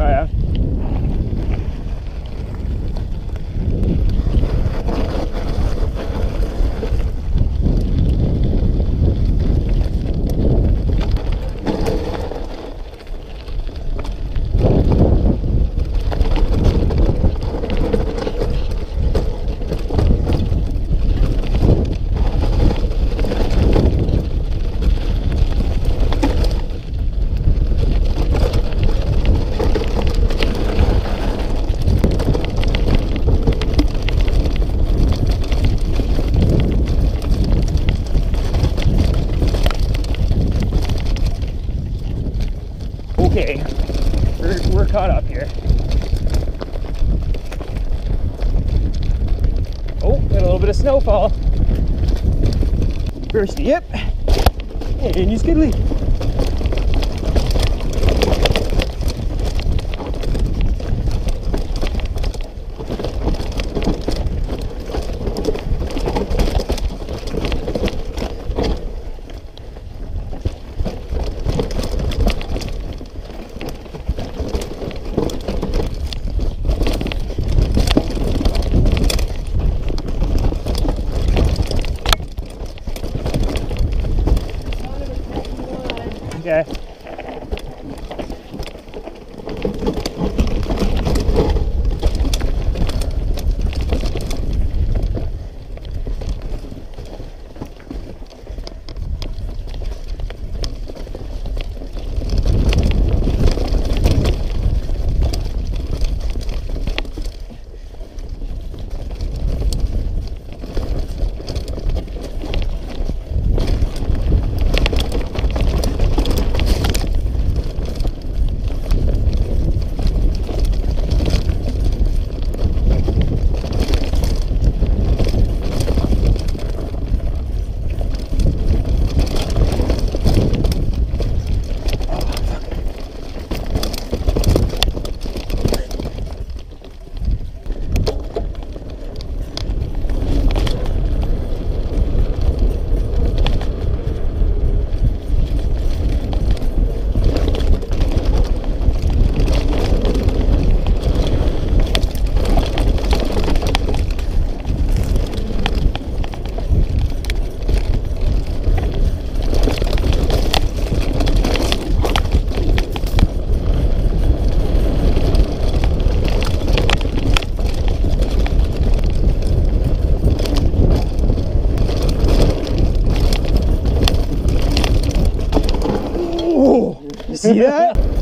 Oh yeah. We're, we're caught up here. Oh, got a little bit of snowfall. First yep, and you skiddly. see that?